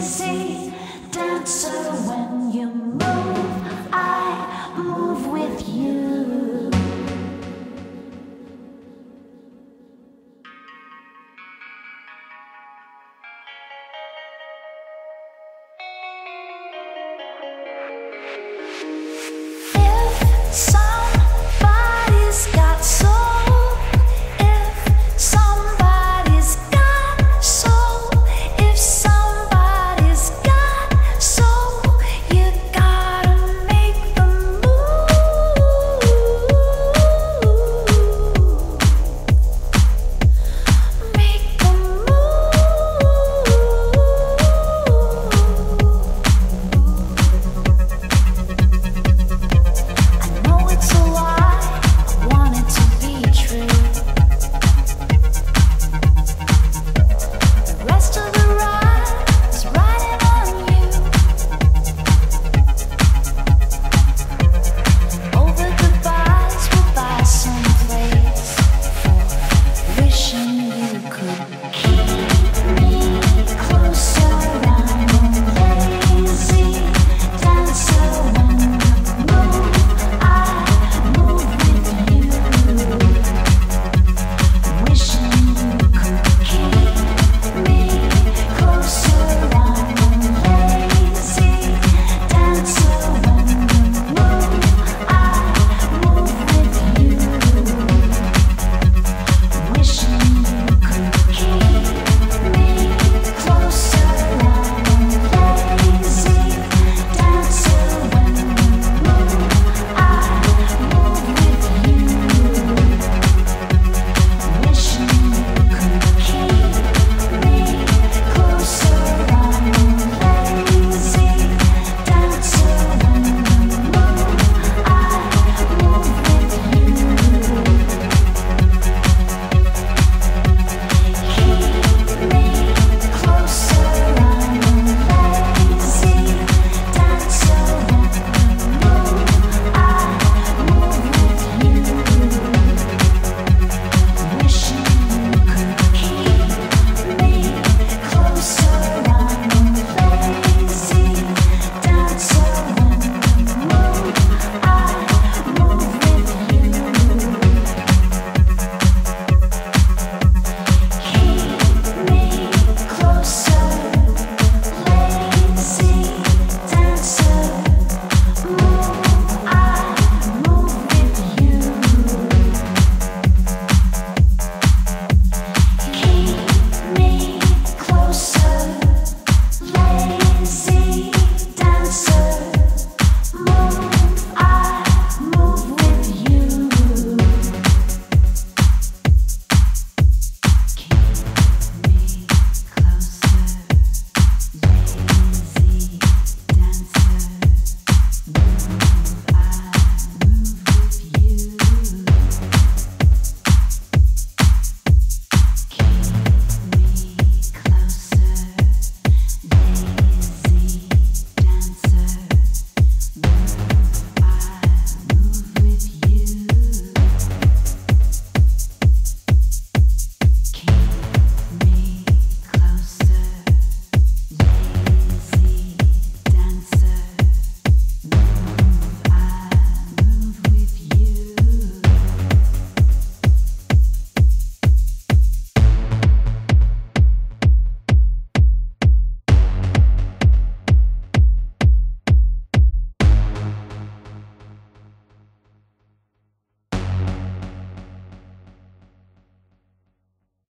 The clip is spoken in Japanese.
see.